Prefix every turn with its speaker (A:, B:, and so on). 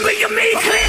A: you, make me clear.